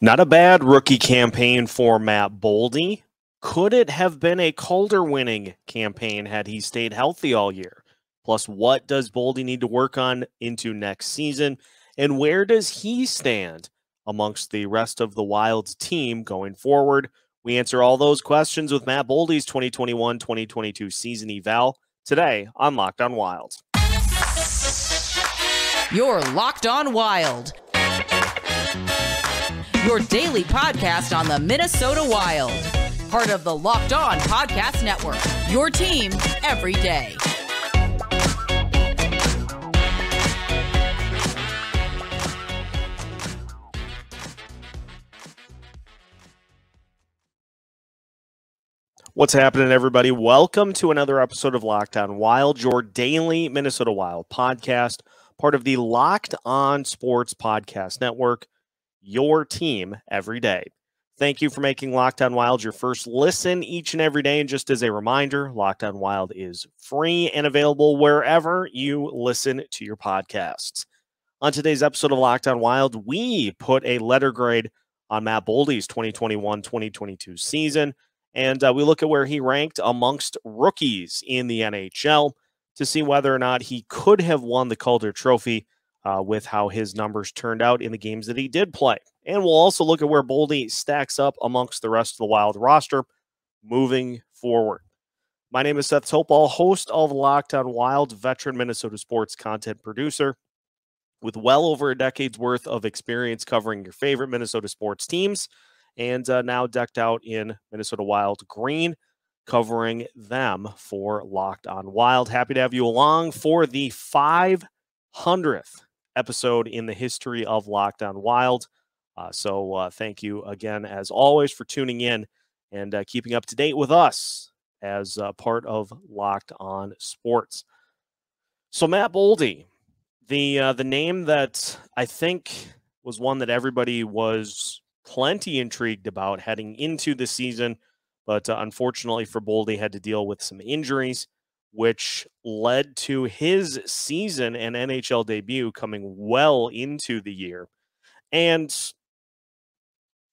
Not a bad rookie campaign for Matt Boldy. Could it have been a Calder winning campaign had he stayed healthy all year? Plus, what does Boldy need to work on into next season? And where does he stand amongst the rest of the Wild's team going forward? We answer all those questions with Matt Boldy's 2021 2022 season eval today on Locked On Wild. You're Locked On Wild your daily podcast on the Minnesota Wild. Part of the Locked On Podcast Network, your team every day. What's happening, everybody? Welcome to another episode of Locked On Wild, your daily Minnesota Wild podcast, part of the Locked On Sports Podcast Network your team every day. Thank you for making Locked On Wild your first listen each and every day. And just as a reminder, Locked On Wild is free and available wherever you listen to your podcasts. On today's episode of Locked On Wild, we put a letter grade on Matt Boldy's 2021 2022 season. And uh, we look at where he ranked amongst rookies in the NHL to see whether or not he could have won the Calder Trophy uh, with how his numbers turned out in the games that he did play. And we'll also look at where Boldy stacks up amongst the rest of the Wild roster moving forward. My name is Seth Toupal, host of Locked On Wild, veteran Minnesota sports content producer with well over a decade's worth of experience covering your favorite Minnesota sports teams, and uh, now decked out in Minnesota Wild green, covering them for Locked On Wild. Happy to have you along for the 500th episode in the history of Locked On Wild. Uh, so uh, thank you again, as always, for tuning in and uh, keeping up to date with us as part of Locked On Sports. So Matt Boldy, the uh, the name that I think was one that everybody was plenty intrigued about heading into the season, but uh, unfortunately for Boldy, had to deal with some injuries which led to his season and NHL debut coming well into the year and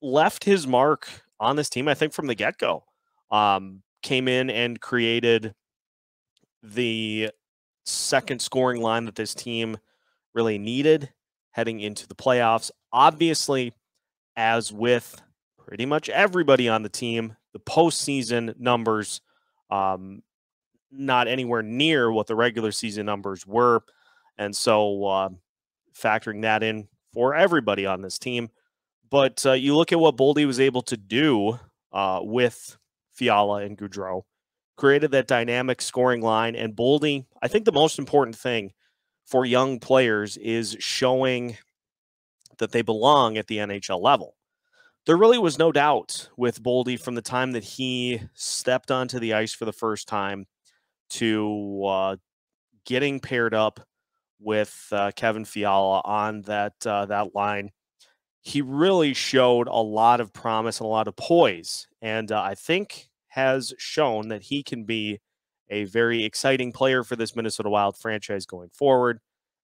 left his mark on this team, I think, from the get go. Um, came in and created the second scoring line that this team really needed heading into the playoffs. Obviously, as with pretty much everybody on the team, the postseason numbers um, not anywhere near what the regular season numbers were. And so uh, factoring that in for everybody on this team. But uh, you look at what Boldy was able to do uh, with Fiala and Gaudreau, created that dynamic scoring line. And Boldy, I think the most important thing for young players is showing that they belong at the NHL level. There really was no doubt with Boldy from the time that he stepped onto the ice for the first time to uh, getting paired up with uh, Kevin Fiala on that uh, that line. He really showed a lot of promise and a lot of poise, and uh, I think has shown that he can be a very exciting player for this Minnesota Wild franchise going forward.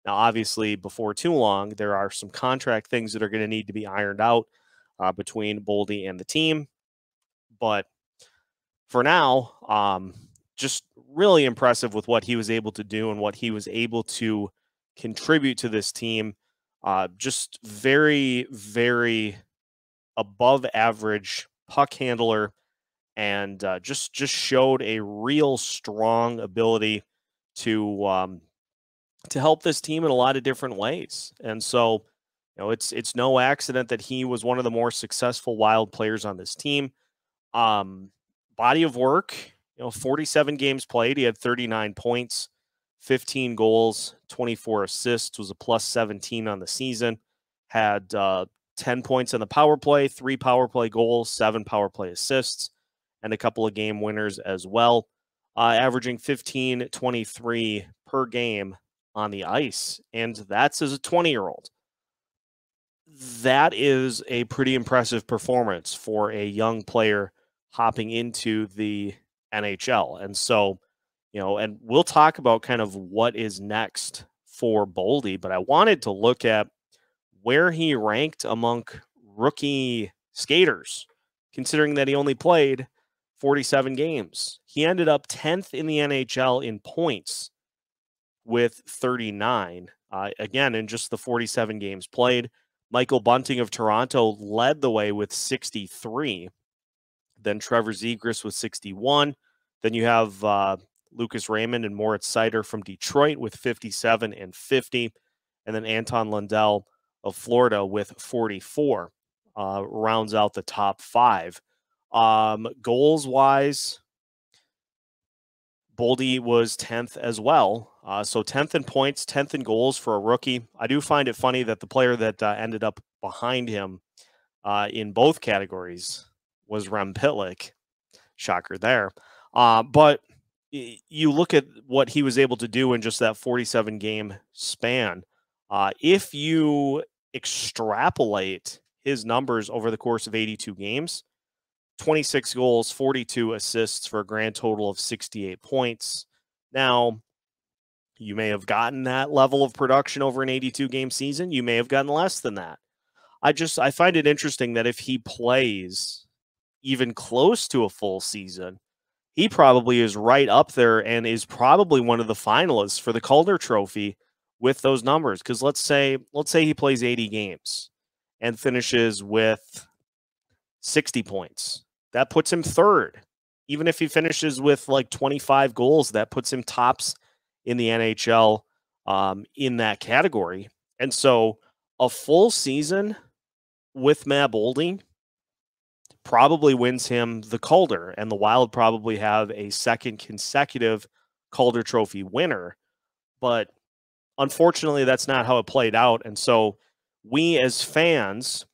Now, obviously, before too long, there are some contract things that are going to need to be ironed out uh, between Boldy and the team, but for now, um, just really impressive with what he was able to do and what he was able to contribute to this team. Uh, just very, very above average puck handler, and uh, just just showed a real strong ability to um, to help this team in a lot of different ways. And so, you know, it's it's no accident that he was one of the more successful Wild players on this team. Um, body of work, you know, 47 games played. He had 39 points, 15 goals, 24 assists, was a plus 17 on the season. Had uh, 10 points in the power play, three power play goals, seven power play assists, and a couple of game winners as well. Uh, averaging 15 23 per game on the ice. And that's as a 20 year old. That is a pretty impressive performance for a young player hopping into the NHL. And so, you know, and we'll talk about kind of what is next for Boldy, but I wanted to look at where he ranked among rookie skaters, considering that he only played 47 games. He ended up 10th in the NHL in points with 39. Uh, again, in just the 47 games played. Michael Bunting of Toronto led the way with 63. Then Trevor Zegras with 61. Then you have uh, Lucas Raymond and Moritz Seider from Detroit with 57 and 50. And then Anton Lundell of Florida with 44 uh, rounds out the top five. Um, goals wise, Boldy was 10th as well. Uh, so 10th in points, 10th in goals for a rookie. I do find it funny that the player that uh, ended up behind him uh, in both categories was Rem Pitlick. Shocker there. Uh, but you look at what he was able to do in just that 47 game span. Uh, if you extrapolate his numbers over the course of 82 games, 26 goals, 42 assists for a grand total of 68 points. Now, you may have gotten that level of production over an 82 game season. You may have gotten less than that. I just I find it interesting that if he plays even close to a full season, he probably is right up there and is probably one of the finalists for the Calder Trophy with those numbers. Because let's say let's say he plays 80 games and finishes with 60 points. That puts him third. Even if he finishes with like 25 goals, that puts him tops in the NHL um, in that category. And so a full season with Boldy probably wins him the Calder, and the Wild probably have a second consecutive Calder Trophy winner. But unfortunately, that's not how it played out. And so we as fans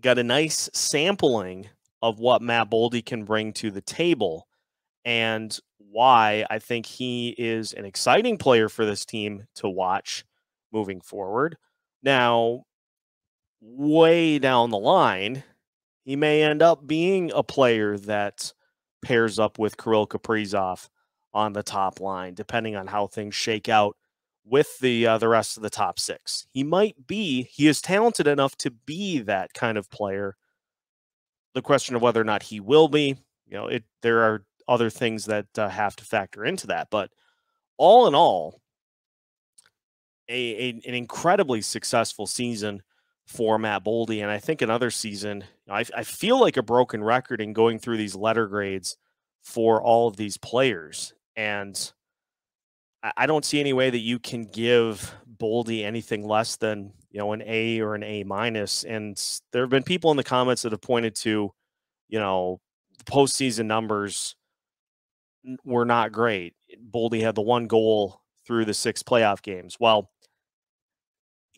got a nice sampling of what Matt Boldy can bring to the table and why I think he is an exciting player for this team to watch moving forward. Now, way down the line, he may end up being a player that pairs up with Kirill Kaprizov on the top line, depending on how things shake out with the uh, the rest of the top six. He might be. He is talented enough to be that kind of player the question of whether or not he will be, you know, it there are other things that uh, have to factor into that. But all in all, a, a, an incredibly successful season for Matt Boldy, and I think another season. I, I feel like a broken record in going through these letter grades for all of these players, and I, I don't see any way that you can give Boldy anything less than you know, an A or an A minus. And there have been people in the comments that have pointed to, you know, the postseason numbers were not great. Boldy had the one goal through the six playoff games. Well,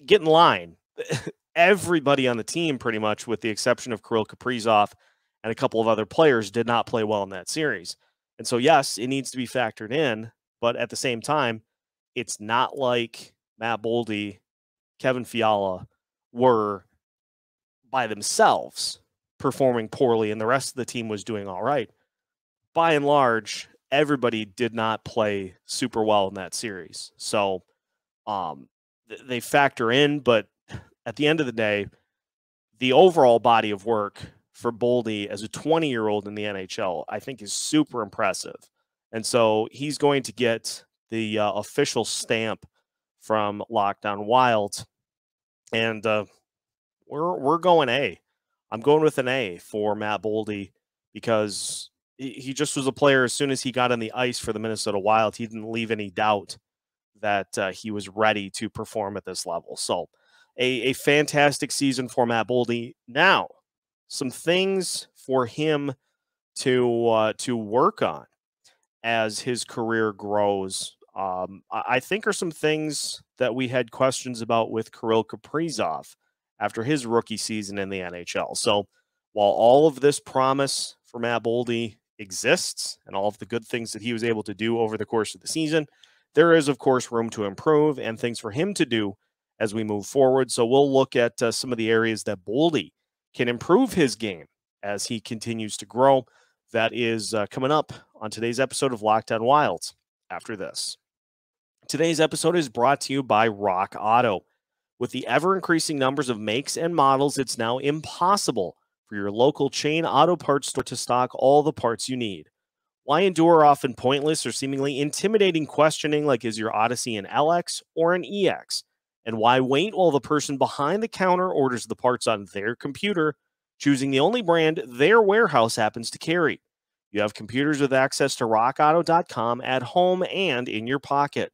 get in line. Everybody on the team, pretty much, with the exception of Kirill Kaprizov and a couple of other players, did not play well in that series. And so, yes, it needs to be factored in, but at the same time, it's not like Matt Boldy Kevin Fiala were by themselves performing poorly and the rest of the team was doing all right. By and large, everybody did not play super well in that series. So um, th- they factor in, but at the end of the day, the overall body of work for Boldy as a 20 year old in the NHL, I think is super impressive. And so he's going to get the uh, official stamp from Locked On Wild, and uh, we're we're going A. I'm going with an A for Matt Boldy because he, he just was a player. As soon as he got on the ice for the Minnesota Wild, he didn't leave any doubt that uh, he was ready to perform at this level. So, a, a fantastic season for Matt Boldy. Now, some things for him to uh, to work on as his career grows um, I think are some things that we had questions about with Kirill Kaprizov after his rookie season in the NHL. So while all of this promise for Matt Boldy exists and all of the good things that he was able to do over the course of the season, there is, of course, room to improve and things for him to do as we move forward. So we'll look at uh, some of the areas that Boldy can improve his game as he continues to grow. That is uh, coming up on today's episode of Locked On Wilds after this. Today's episode is brought to you by Rock Auto. With the ever increasing numbers of makes and models, it's now impossible for your local chain auto parts store to stock all the parts you need. Why endure often pointless or seemingly intimidating questioning like is your Odyssey an LX or an EX? And why wait while the person behind the counter orders the parts on their computer, choosing the only brand their warehouse happens to carry? You have computers with access to rockauto.com at home and in your pocket.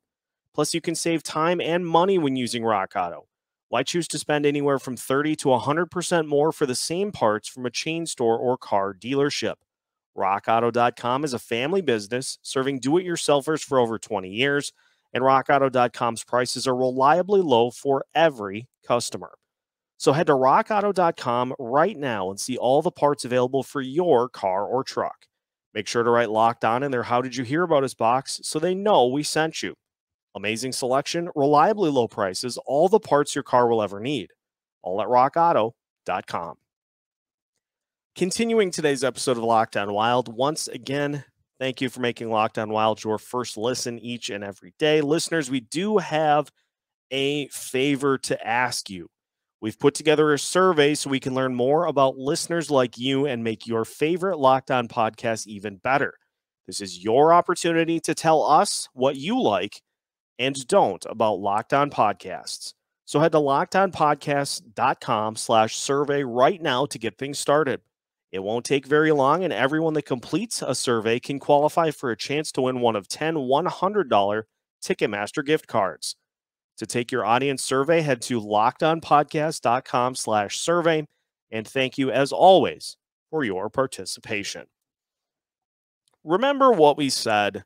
Plus, you can save time and money when using Rock Auto. Why choose to spend anywhere from 30 to 100% more for the same parts from a chain store or car dealership? RockAuto.com is a family business serving do it yourselfers for over 20 years, and RockAuto.com's prices are reliably low for every customer. So head to RockAuto.com right now and see all the parts available for your car or truck. Make sure to write locked on in their How Did You Hear About Us box so they know we sent you. Amazing selection, reliably low prices, all the parts your car will ever need. All at rockauto.com. Continuing today's episode of Locked On Wild, once again, thank you for making Locked On Wild your first listen each and every day. Listeners, we do have a favor to ask you. We've put together a survey so we can learn more about listeners like you and make your favorite Locked On podcast even better. This is your opportunity to tell us what you like and don't about Locked On podcasts. So head to lockedonpodcast.com slash survey right now to get things started. It won't take very long, and everyone that completes a survey can qualify for a chance to win one of 10 $100 Ticketmaster gift cards. To take your audience survey, head to lockedonpodcast.com slash survey. And thank you, as always, for your participation. Remember what we said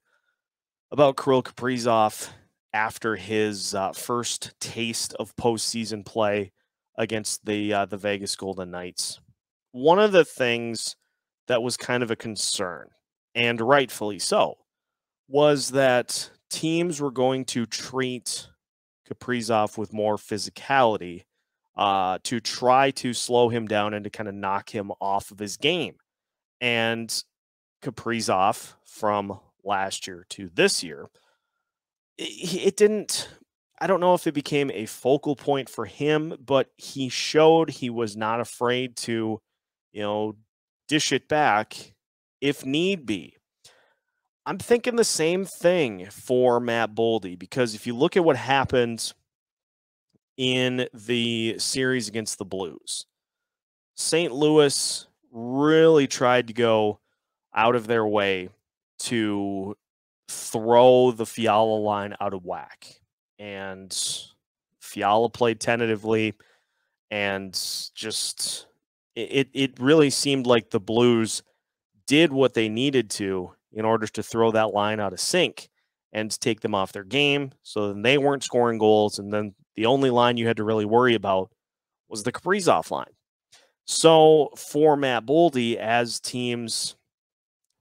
about Kirill Kaprizov after his uh, first taste of postseason play against the uh, the Vegas Golden Knights one of the things that was kind of a concern, and rightfully so, was that teams were going to treat Kaprizov with more physicality uh, to try to slow him down and to kind of knock him off of his game. And Kaprizov from last year to this year, it, it didn't. I don't know if it became a focal point for him, but he showed he was not afraid to you know, dish it back if need be. I'm thinking the same thing for Matt Boldy because if you look at what happened in the series against the Blues, St. Louis really tried to go out of their way to throw the Fiala line out of whack. And Fiala played tentatively and just it it really seemed like the Blues did what they needed to in order to throw that line out of sync and take them off their game. So then they weren't scoring goals, and then the only line you had to really worry about was the Kaprizov line. So for Matt Boldy, as teams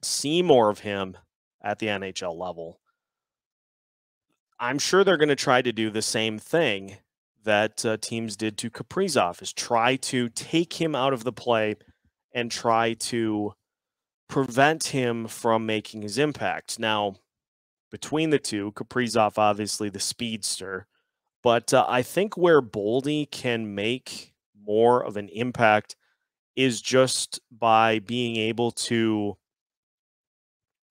see more of him at the NHL level, I'm sure they're going to try to do the same thing that uh, teams did to Kaprizov is try to take him out of the play and try to prevent him from making his impact. Now, between the two, Kaprizov obviously the speedster, but uh, I think where Boldy can make more of an impact is just by being able to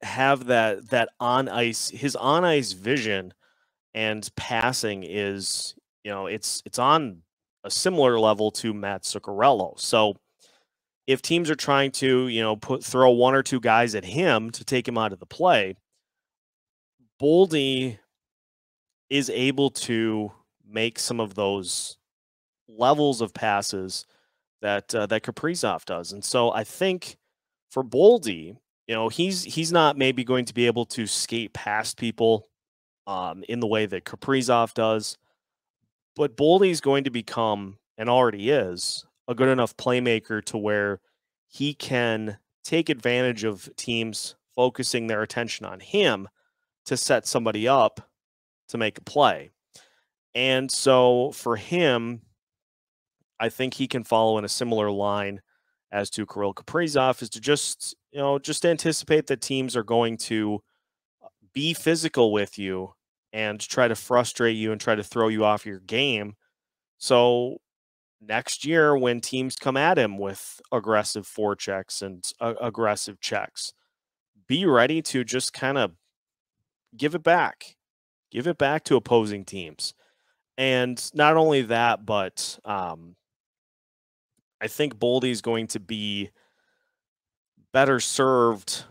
have that that on ice his on ice vision and passing is you know, it's it's on a similar level to Mats Zuccarello. So if teams are trying to, you know, put throw one or two guys at him to take him out of the play, Boldy is able to make some of those levels of passes that uh, that Kaprizov does. And so I think for Boldy, you know, he's he's not maybe going to be able to skate past people um, in the way that Kaprizov does. But Boldy's going to become, and already is, a good enough playmaker to where he can take advantage of teams focusing their attention on him to set somebody up to make a play. And so for him, I think he can follow in a similar line as to Kirill Kaprizov is to just, you know, just anticipate that teams are going to uh, be physical with you and try to frustrate you and try to throw you off your game So next year, when teams come at him with aggressive four forechecks and uh, aggressive checks, be ready to just kind of give it back, give it back to opposing teams. And not only that, but um, I think Boldy is going to be better served.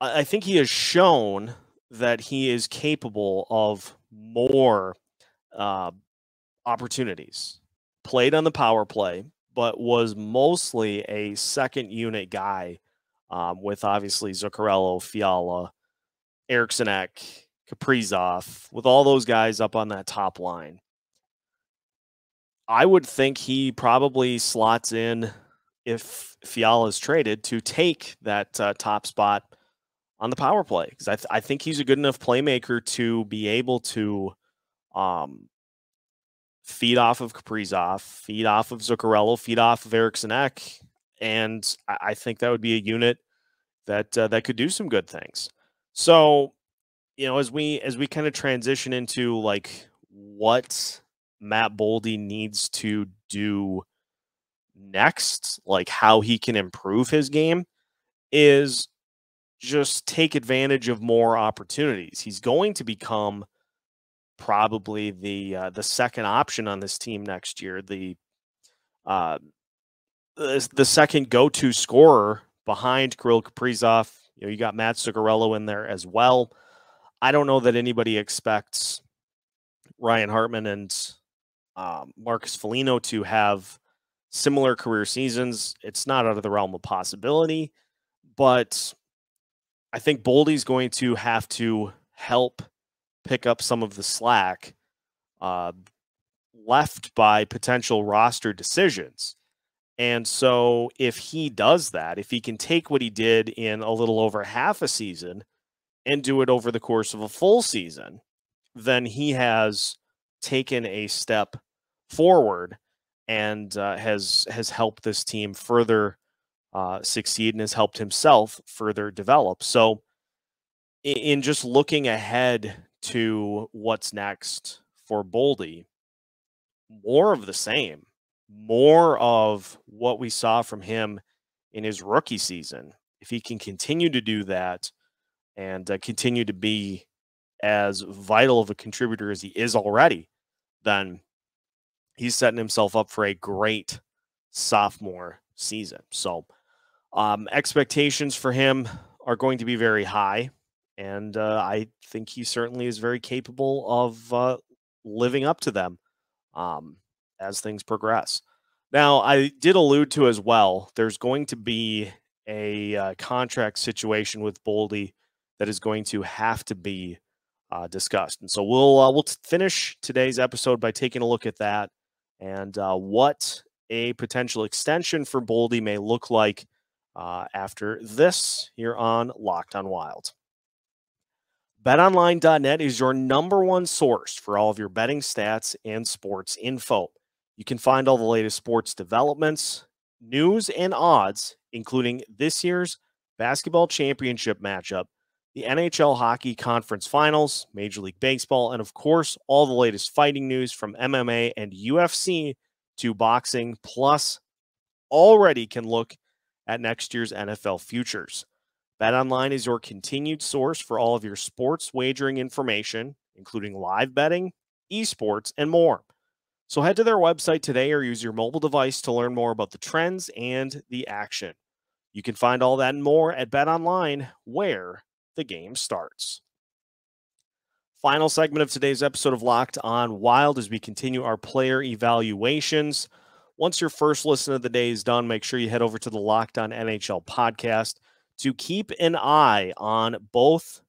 I think he has shown that he is capable of more uh, opportunities. Played on the power play, but was mostly a second unit guy um, with obviously Zuccarello, Fiala, Eriksson Ek, Kaprizov, with all those guys up on that top line. I would think he probably slots in if Fiala is traded to take that uh, top spot on the power play because I, th- I think he's a good enough playmaker to be able to um, feed off of Kaprizov, feed off of Zuccarello, feed off of Eriksson Ek, and I, I, think that would be a unit that uh, that could do some good things. So, you know, as we as we kind of transition into like what Matt Boldy needs to do next, like how he can improve his game, is just take advantage of more opportunities. He's going to become probably the uh, the second option on this team next year. The uh, the, the second go to scorer behind Kirill Kaprizov. You know, you got Mats Zuccarello in there as well. I don't know that anybody expects Ryan Hartman and um, Marcus Foligno to have similar career seasons. It's not out of the realm of possibility, but I think Boldy's going to have to help pick up some of the slack uh, left by potential roster decisions. And so, if he does that, if he can take what he did in a little over half a season and do it over the course of a full season, then he has taken a step forward and uh, has has helped this team further uh, succeed and has helped himself further develop. So, in, in just looking ahead to what's next for Boldy, more of the same, more of what we saw from him in his rookie season. If he can continue to do that and uh, continue to be as vital of a contributor as he is already, then he's setting himself up for a great sophomore season. So, um, expectations for him are going to be very high, and uh, I think he certainly is very capable of uh, living up to them um, as things progress. Now, I did allude to as well. There's going to be a uh, contract situation with Boldy that is going to have to be uh, discussed, and so we'll uh, we'll finish today's episode by taking a look at that and uh, what a potential extension for Boldy may look like uh, after this here on Locked on Wild. BetOnline.net is your number one source for all of your betting stats and sports info. You can find all the latest sports developments, news, and odds, including this year's basketball championship matchup, the NHL Hockey Conference Finals, Major League Baseball, and of course, all the latest fighting news from MMA and UFC to boxing, plus already can look at next year's NFL futures. BetOnline is your continued source for all of your sports wagering information, including live betting, esports, and more. So head to their website today or use your mobile device to learn more about the trends and the action. You can find all that and more at BetOnline, where the game starts. Final segment of today's episode of Locked On Wild as we continue our player evaluations. Once your first listen of the day is done, make sure you head over to the Locked On NHL podcast to keep an eye on both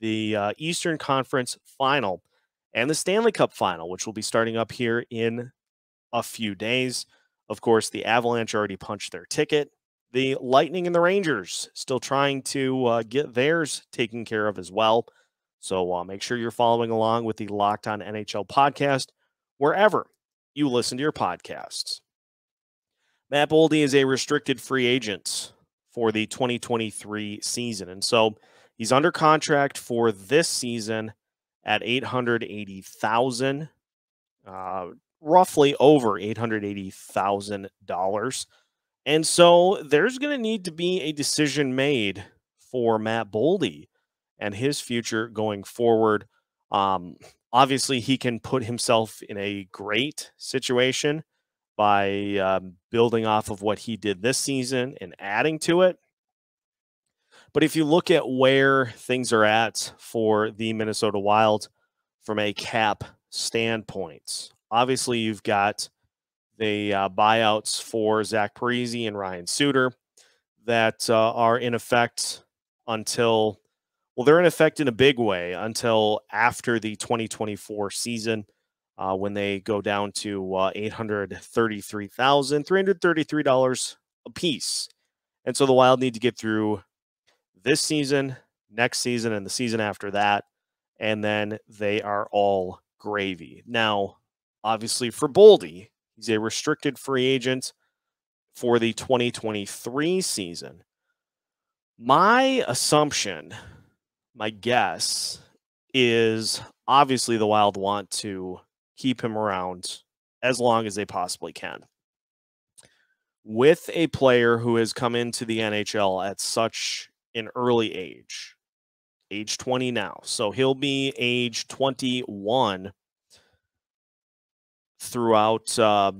the uh, Eastern Conference final and the Stanley Cup final, which will be starting up here in a few days. Of course, the Avalanche already punched their ticket the Lightning and the Rangers still trying to uh, get theirs taken care of as well. So uh, make sure you're following along with the Locked On NHL podcast wherever you listen to your podcasts. Matt Boldy is a restricted free agent for the 2023 season. And so he's under contract for this season at 880,000. Uh, roughly over $880,000. And so there's going to need to be a decision made for Matt Boldy and his future going forward. Um, obviously, he can put himself in a great situation by um, building off of what he did this season and adding to it. But if you look at where things are at for the Minnesota Wild from a cap standpoint, obviously you've got the uh, buyouts for Zach Parise and Ryan Suter that uh, are in effect until, well, they're in effect in a big way until after the 2024 season uh, when they go down to uh, $833,333 a piece. And so the Wild need to get through this season, next season, and the season after that. And then they are all gravy. Now, obviously, for Boldy, he's a restricted free agent for the 2023 season. My assumption, my guess, is obviously the Wild want to keep him around as long as they possibly can. With a player who has come into the NHL at such an early age, age 20 now. So he'll be age 21 throughout uh,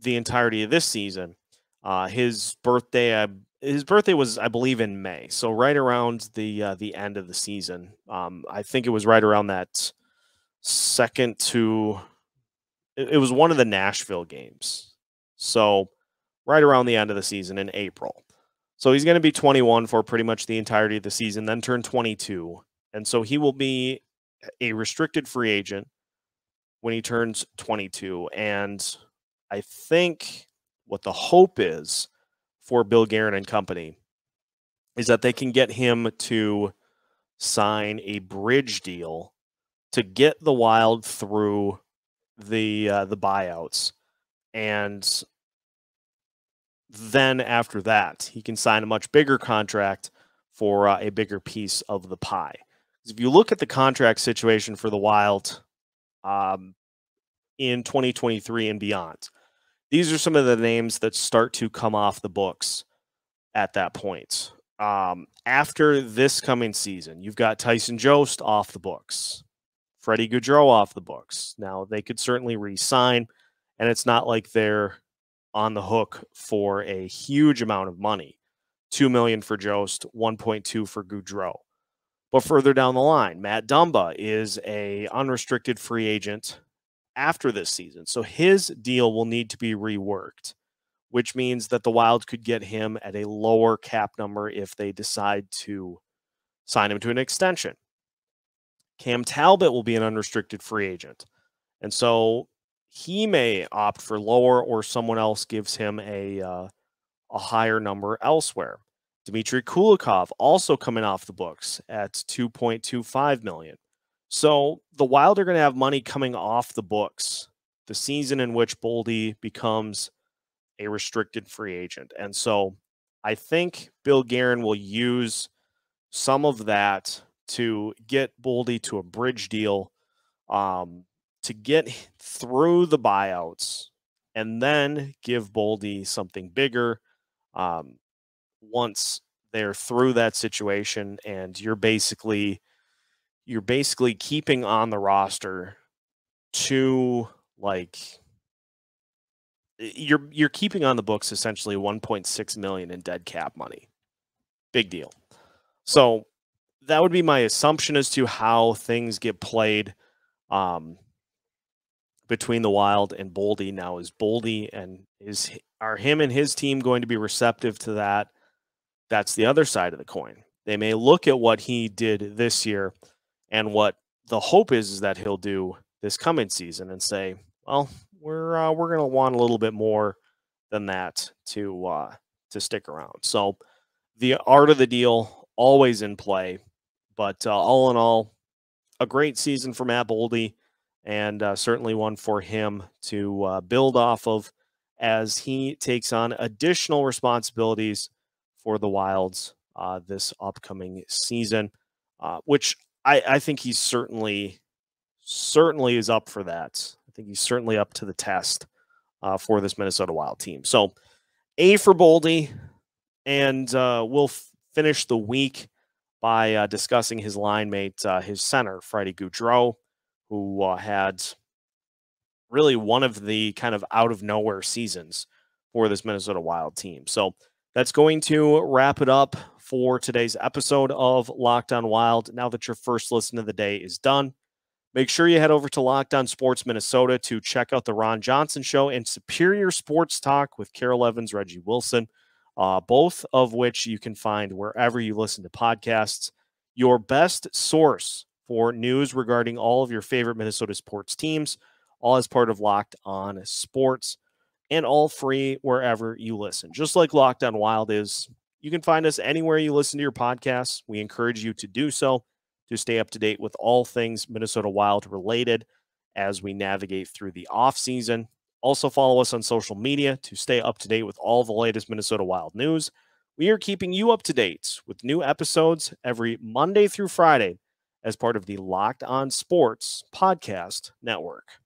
the entirety of this season. Uh, his birthday, his birthday was, I believe, in May, so right around the uh, the end of the season. Um, I think it was right around that second to. It, was one of the Nashville games, so right around the end of the season in April. So he's going to be 21 for pretty much the entirety of the season, then turn 22, and so he will be a restricted free agent when he turns 22. And I think what the hope is for Bill Guerin and company is that they can get him to sign a bridge deal to get the Wild through the uh, the buyouts, and then after that, he can sign a much bigger contract for uh, a bigger piece of the pie. If you look at the contract situation for the Wild, um, in 2023 and beyond. These are some of the names that start to come off the books at that point. Um, after this coming season, you've got Tyson Jost off the books, Freddie Gaudreau off the books. Now, they could certainly re sign, and it's not like they're on the hook for a huge amount of money 2 million for Jost, 1.2 for Gaudreau. But further down the line, Matt Dumba is a unrestricted free agent after this season. So his deal will need to be reworked, which means that the Wild could get him at a lower cap number if they decide to sign him to an extension. Cam Talbot will be an unrestricted free agent. And so he may opt for lower or someone else gives him a uh, a higher number elsewhere. Dmitry Kulikov also coming off the books at 2.25 million. So the Wild are going to have money coming off the books the season in which Boldy becomes a restricted free agent. And so I think Bill Guerin will use some of that to get Boldy to a bridge deal um, to get through the buyouts and then give Boldy something bigger um, once they're through that situation and you're basically – you're basically keeping on the roster to like you're you're keeping on the books essentially 1.6 million in dead cap money. Big deal. So that would be my assumption as to how things get played um, between the Wild and Boldy. Now, is Boldy and is are him and his team going to be receptive to that? That's the other side of the coin. They may look at what he did this year and what the hope is is that he'll do this coming season and say, well, we're uh, we're going to want a little bit more than that to uh, to stick around. So the art of the deal always in play, but uh, all in all, a great season for Matt Boldy, and uh, certainly one for him to uh, build off of as he takes on additional responsibilities for the Wilds uh, this upcoming season, uh, which I, I think he's certainly certainly is up for that. I think he's certainly up to the test uh, for this Minnesota Wild team. So, A for Boldy, and we'll finish the week by uh, discussing his line mate, uh, his center, Freddie Gaudreau, who uh, had really one of the kind of out of nowhere seasons for this Minnesota Wild team. So that's going to wrap it up for today's episode of Locked On Wild. Now that your first listen of the day is done, make sure you head over to Locked On Sports Minnesota to check out the Ron Johnson Show and Superior Sports Talk with Carol Evans, Reggie Wilson, uh, both of which you can find wherever you listen to podcasts. Your best source for news regarding all of your favorite Minnesota sports teams all as part of Locked On Sports, and all free wherever you listen. Just like Locked On Wild is, you can find us anywhere you listen to your podcasts. We encourage you to do so to stay up to date with all things Minnesota Wild related as we navigate through the off season. Also, follow us on social media to stay up to date with all the latest Minnesota Wild news. We are keeping you up to date with new episodes every Monday through Friday as part of the Locked On Sports Podcast Network.